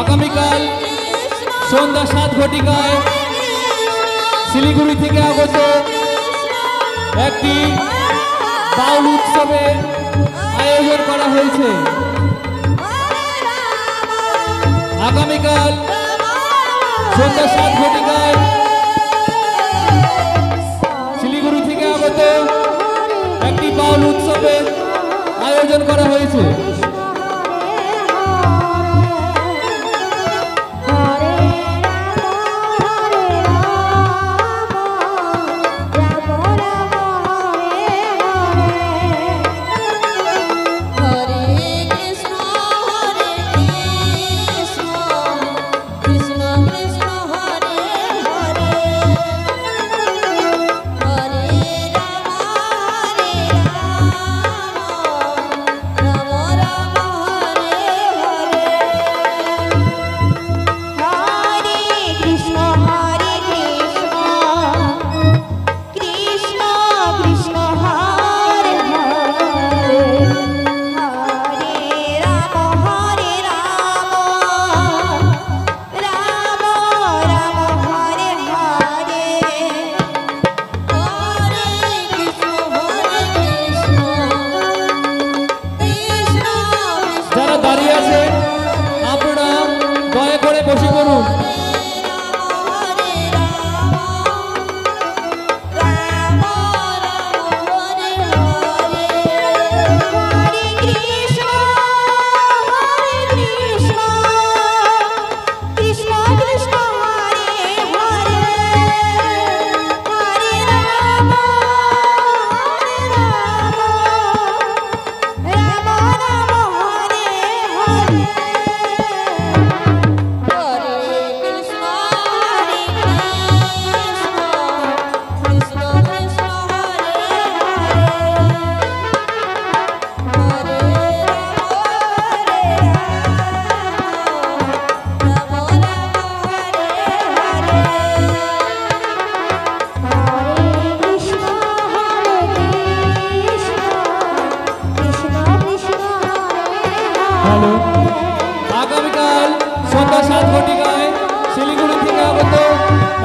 আগামীকাল সন্ধ্যা সাত ঘটিকায় শিলিগুড়ি থেকে আগত একটি বাউল উৎসবের আয়োজন করা হয়েছে। আগামীকাল সন্ধ্যা সাত ঘটিকায় শিলিগুড়ি থেকে আগত একটি বাউল আয়োজন করা হয়েছে।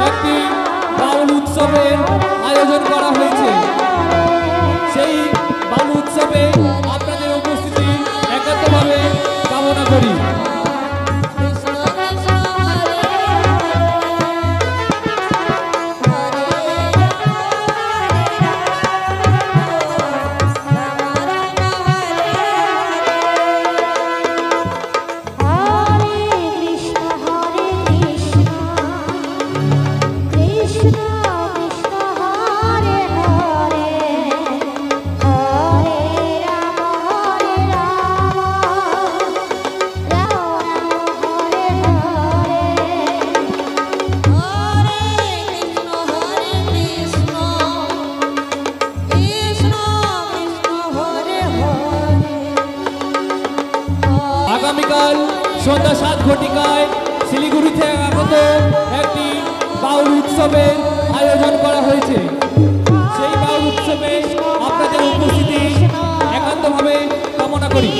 একটি বাউল উৎসবের আয়োজন করা হয়েছে। সেই বাউল উৎসবে আপনাদের উপস্থিতি একান্তভাবে কামনা করি। সন্ধ্যা সাত ঘটিকায় শিলিগুড়িতে আগত একটি বাউল উৎসবের আয়োজন করা হয়েছে। সেই বাউল উৎসবে আপনাদের উপস্থিতি একান্তভাবে কামনা করি।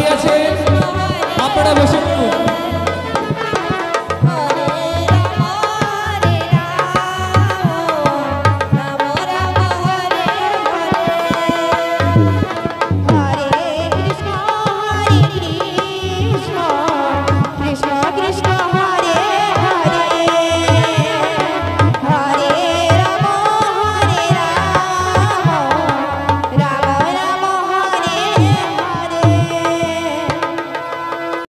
দিয়েছেন